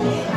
Yeah.